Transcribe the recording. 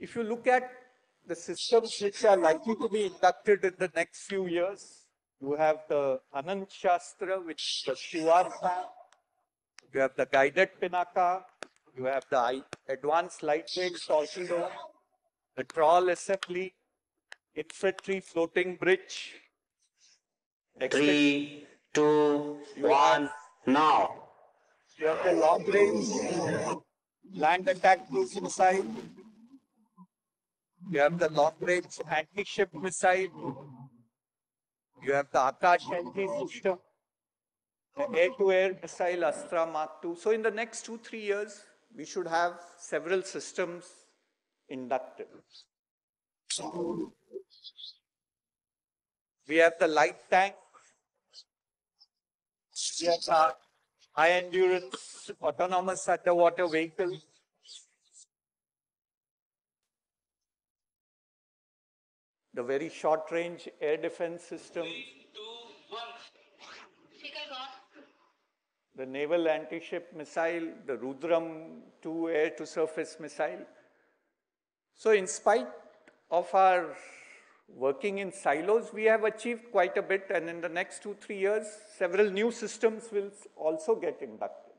If you look at the systems which are likely to be inducted in the next few years, you have the Anant Shastra, which is the Shivar. You have the guided Pinaka. You have the advanced lightweight torpedo, the trawl assembly, infantry floating bridge. Three, two, one, now. You have the long range land attack cruise missile. You have the long range anti ship missile. You have the Akash anti system. The air to air missile Astra Mark II. So, in the next two, three years, we should have several systems inducted. So we have the light tank. We have the high endurance autonomous underwater vehicle. The very short range air defense system, the naval anti ship missile, the Rudram 2 air to surface missile. So, in spite of our working in silos, we have achieved quite a bit, and in the next two, three years, several new systems will also get inducted.